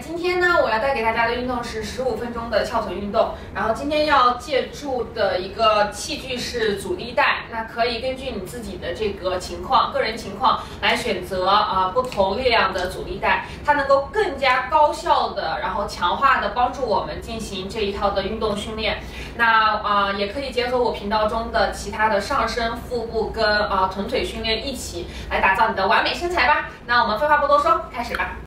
今天呢，我要带给大家的运动是十五分钟的翘臀运动。然后今天要借助的一个器具是阻力带，那可以根据你自己的这个情况、个人情况来选择啊不同力量的阻力带，它能够更加高效的，然后强化的帮助我们进行这一套的运动训练。那啊也可以结合我频道中的其他的上身、腹部跟啊臀腿训练一起来打造你的完美身材吧。那我们废话不多说，开始吧。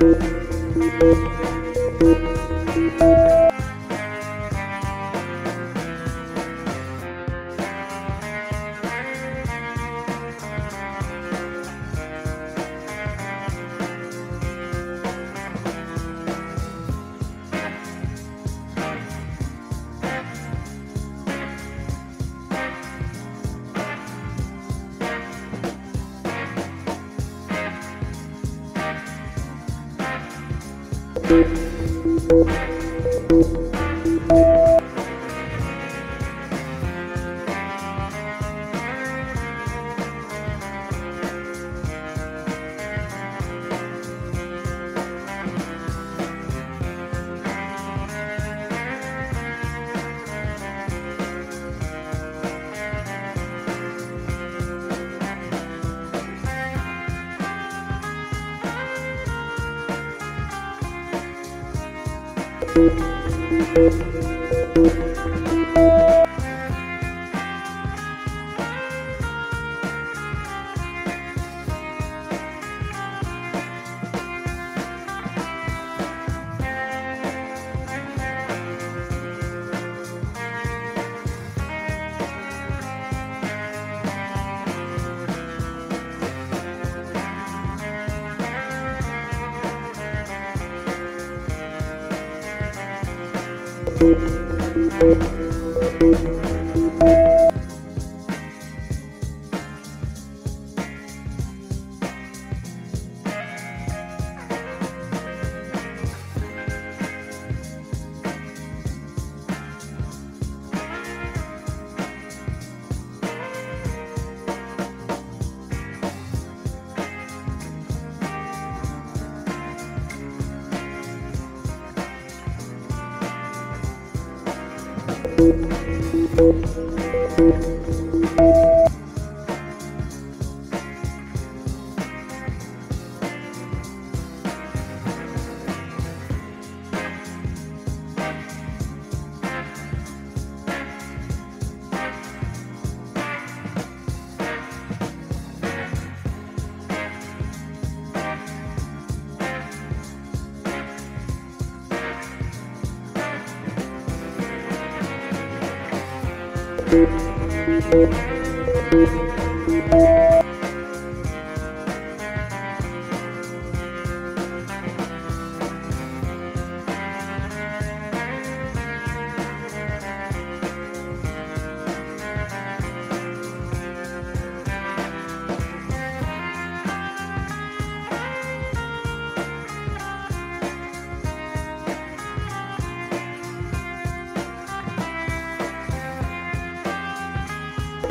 Thank you. Thank you. Thank you. Música Música Música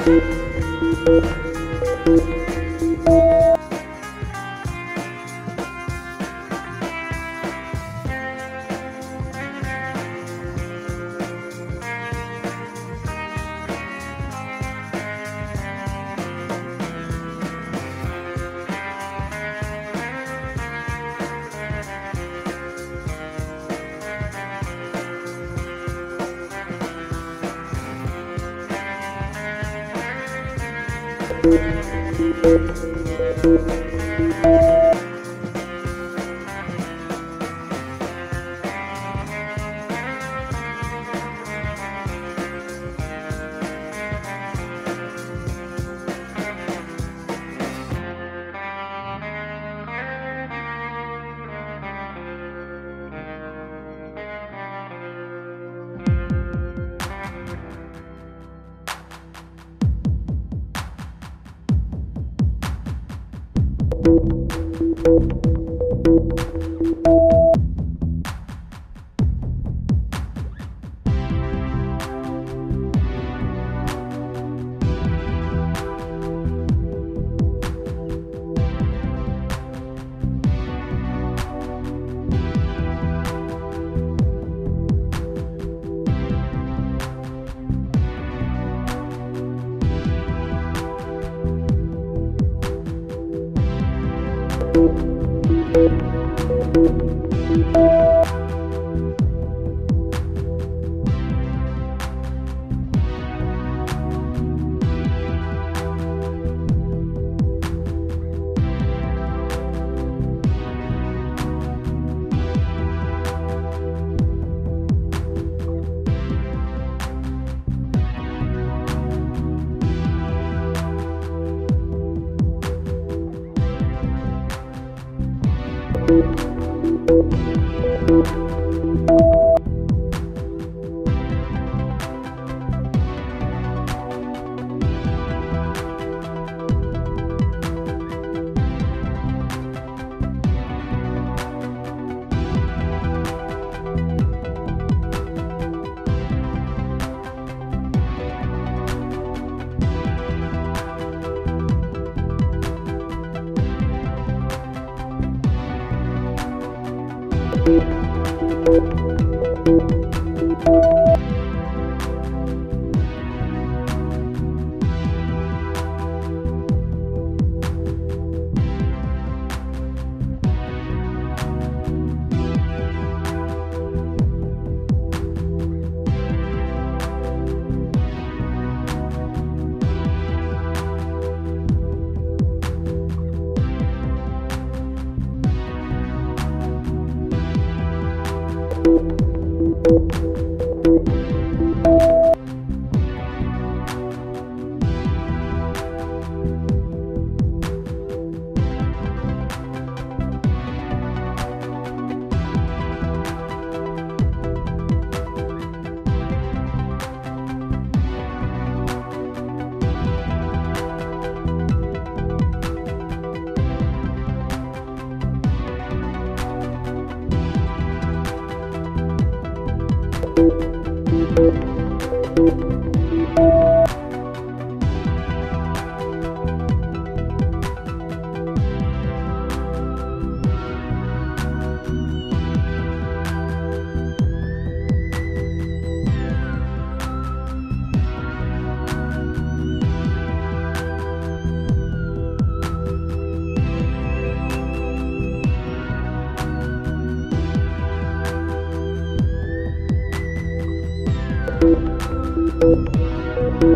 Thank you. Thank you. Thank you. Thank you. 很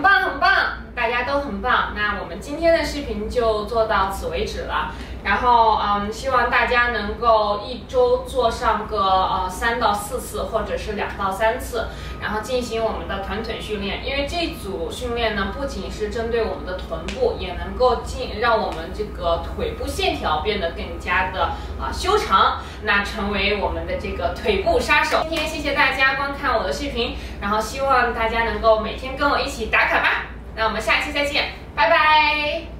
棒，很棒，大家都很棒。那我们今天的视频就做到此为止了。嗯，希望大家能够一周做上个呃三到四次，或者是两到三次，然后进行我们的团腿训练。因为这组训练呢，不仅是针对我们的臀部，也能够进让我们这个腿部线条变得更加的啊修长，那成为我们的这个腿部杀手。今天谢谢大家观看我的视频，然后希望大家能够每天跟我一起打卡吧。那我们下期再见，拜拜。